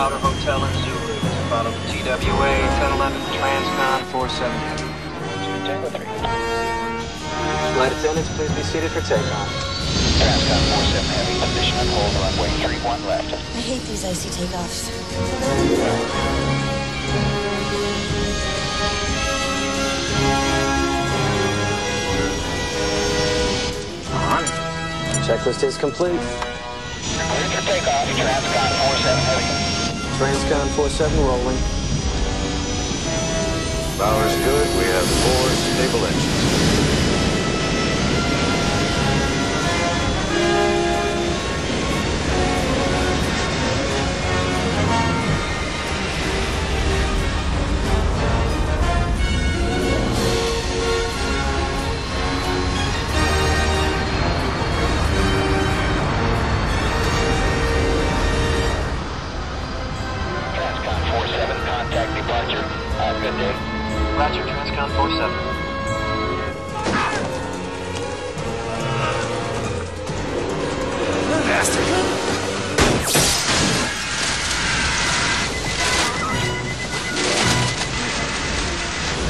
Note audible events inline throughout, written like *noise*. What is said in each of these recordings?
Outer hotel in Zulu. Follow the TWA 1011 Transcon 47 Flight attendants, please be seated for takeoff. Transcon 47 Heavy, position and hold runway 31 left. I hate these icy takeoffs. Checklist is complete. Cleared for takeoff, Transcon 47 Heavy. Transcon 47 rolling. Power's good. We have four stable engines. Day. Roger, Transcon 47.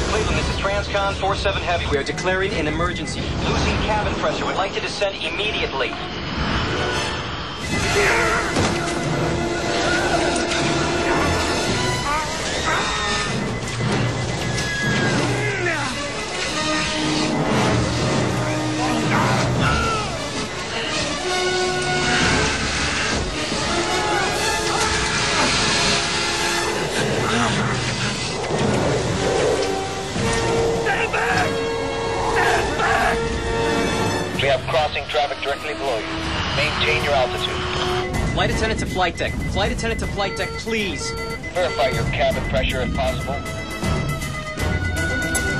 Cleveland, this is Transcon 47 Heavy. We are declaring an emergency. Losing cabin pressure. Would like to descend immediately. Crossing traffic directly below you. Maintain your altitude. Flight attendant to flight deck. Flight attendant to flight deck, please. Verify your cabin pressure if possible.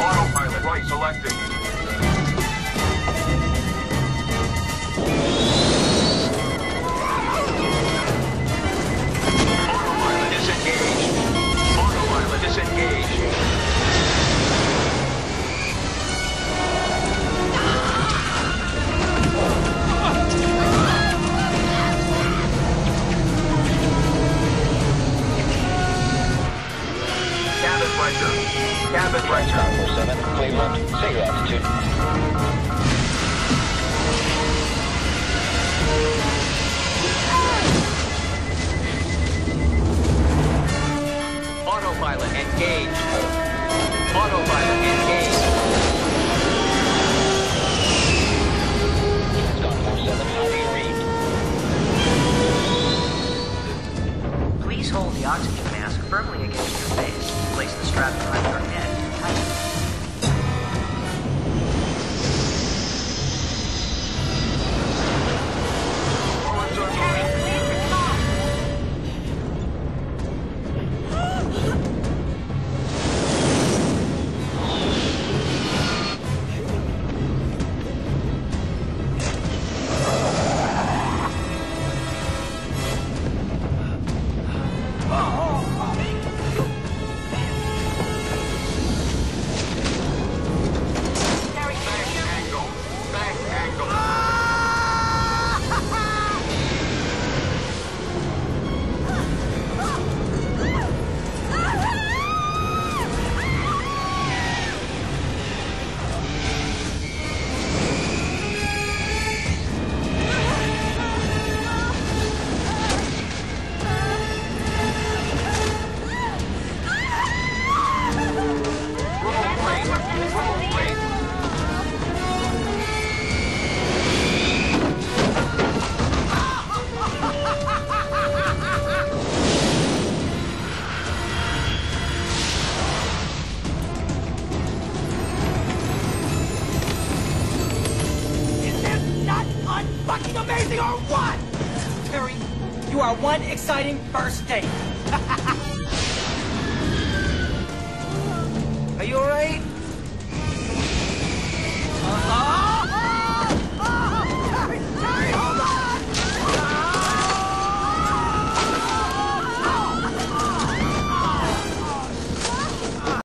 Autopilot right selected. Pressure. Cabin pressure. Transcon 47, Cleveland. Say your altitude. Autopilot engage. Autopilot engage. Transcon 47, how do you read? Please hold the oxygen mask firmly against your face. Place the strap they are one! Terry, you are one exciting first date. *laughs* are you alright?